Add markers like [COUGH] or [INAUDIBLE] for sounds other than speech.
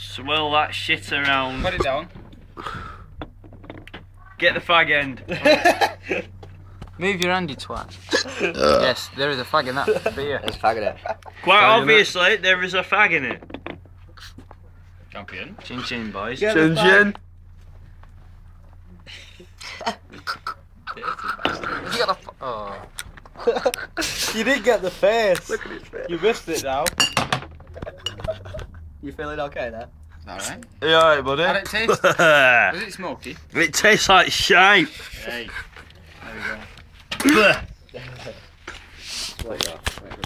Swirl that shit around. Put it down. Get the fag end. [LAUGHS] Move your hand, you twat. [LAUGHS] yes, there is a fag in that beer. Let's fag it. Quite Sorry, obviously, there is a fag in it. Champion. Chin chin, boys. Get Chin chin. You got a f- oh. [LAUGHS] You didn't get the face. Look at his face. You missed it now. You feeling okay there? Is that right? You alright, buddy? How did it taste? [LAUGHS] Was it smoky? it tastes like shite. Hey. There we go. [LAUGHS] Like that.